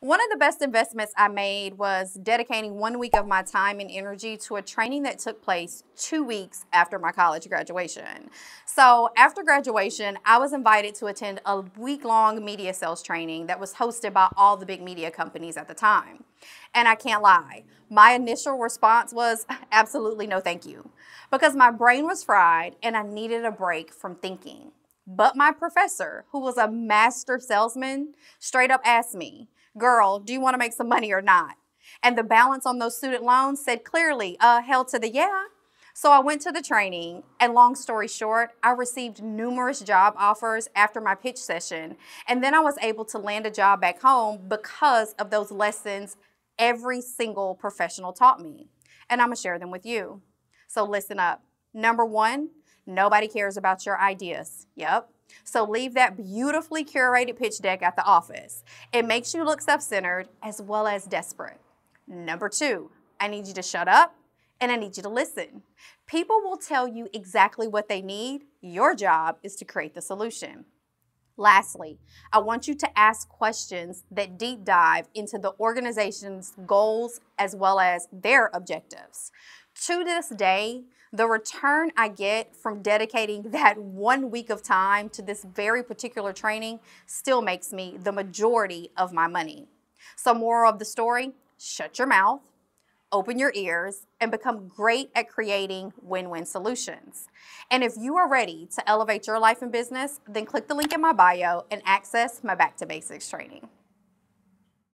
One of the best investments I made was dedicating one week of my time and energy to a training that took place two weeks after my college graduation. So, after graduation, I was invited to attend a week long media sales training that was hosted by all the big media companies at the time. And I can't lie, my initial response was absolutely no thank you, because my brain was fried and I needed a break from thinking. But my professor, who was a master salesman, straight up asked me, Girl, do you want to make some money or not? And the balance on those student loans said clearly, uh, hell to the yeah. So I went to the training, and long story short, I received numerous job offers after my pitch session. And then I was able to land a job back home because of those lessons every single professional taught me. And I'm gonna share them with you. So listen up. Number one, nobody cares about your ideas. Yep, so leave that beautifully curated pitch deck at the office. It makes you look self-centered as well as desperate. Number two, I need you to shut up and I need you to listen. People will tell you exactly what they need. Your job is to create the solution. Lastly, I want you to ask questions that deep dive into the organization's goals as well as their objectives. To this day, the return I get from dedicating that one week of time to this very particular training still makes me the majority of my money. So, more of the story shut your mouth, open your ears, and become great at creating win win solutions. And if you are ready to elevate your life and business, then click the link in my bio and access my Back to Basics training.